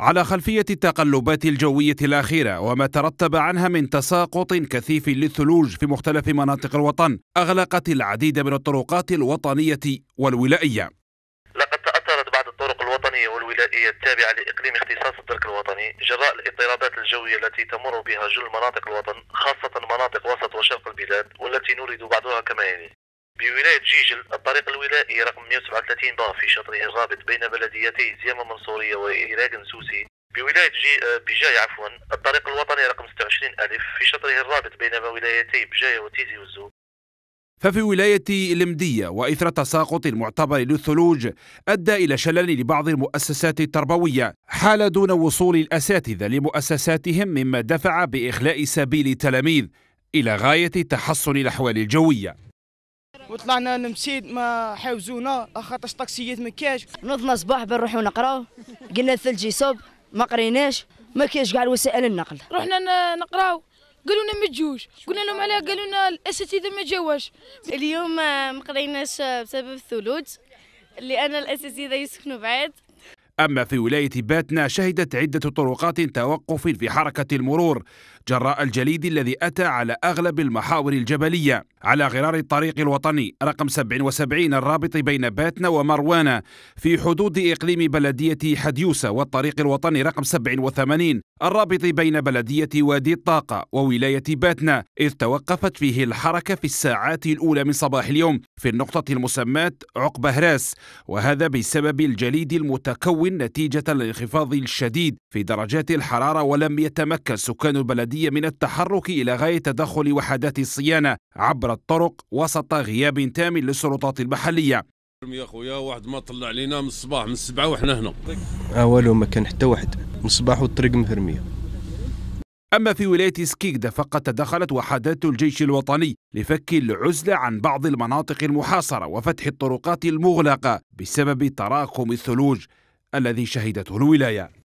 على خلفية التقلبات الجوية الأخيرة وما ترتب عنها من تساقط كثيف للثلوج في مختلف مناطق الوطن أغلقت العديد من الطرقات الوطنية والولائية. لقد تأثرت بعض الطرق الوطنية والولائية التابعة لإقليم اختصاص الدرك الوطني جراء الاضطرابات الجوية التي تمر بها جل مناطق الوطن خاصة مناطق وسط وشرق البلاد والتي نورد بعضها كما يلي. بولاية جيجل الطريق الولائي رقم 137 ضا في شطره الرابط بين بلديتي زيامة منصورية وإيراق نسوسي. بولاية جي بجاية عفوا الطريق الوطني رقم 26 ألف في شطره الرابط بين ولايتي بجاية وتيزي والزو ففي ولاية المدية وإثر تساقط المعتبر للثلوج أدى إلى شلل لبعض المؤسسات التربوية حال دون وصول الأساتذة لمؤسساتهم مما دفع بإخلاء سبيل التلاميذ إلى غاية تحسن الأحوال الجوية. وطلعنا لمسيد ما حاوزونا خاطرش طاكسيات ما كاش. نضنا صباح بنروحوا نقراو قلنا الثلج يصب ما قريناش ما كاش كاع وسائل النقل. رحنا نقراو قالوا لنا ما تجوش. قلنا لهم علاه قالوا لنا الاساتذه ما جاوش اليوم ما قريناش بسبب الثلوج لأن الاساتذه يسكنوا بعيد أما في ولاية باتنا شهدت عدة طرقات توقف في حركة المرور. جراء الجليد الذي أتى على أغلب المحاور الجبلية. على غرار الطريق الوطني رقم 77 الرابط بين باتنا ومروانة في حدود إقليم بلدية حديوسة والطريق الوطني رقم 87 الرابط بين بلدية وادي الطاقة وولاية باتنا. إذ توقفت فيه الحركة في الساعات الأولى من صباح اليوم في النقطة المسماة عقب هراس وهذا بسبب الجليد المتكون نتيجة الانخفاض الشديد في درجات الحرارة ولم يتمكن سكان البلدية من التحرك إلى غاية تدخل وحدات الصيانة عبر الطرق وسط غياب تام للسلطات المحلية. يا خويا واحد ما طلع علينا من الصباح من السبعة وحنا هنا. والو ما كان حتى واحد. من الصباح والطريق مهرميه أما في ولاية سكيكدا فقد تدخلت وحدات الجيش الوطني لفك العزلة عن بعض المناطق المحاصرة وفتح الطرقات المغلقة بسبب تراكم الثلوج الذي شهدته الولاية.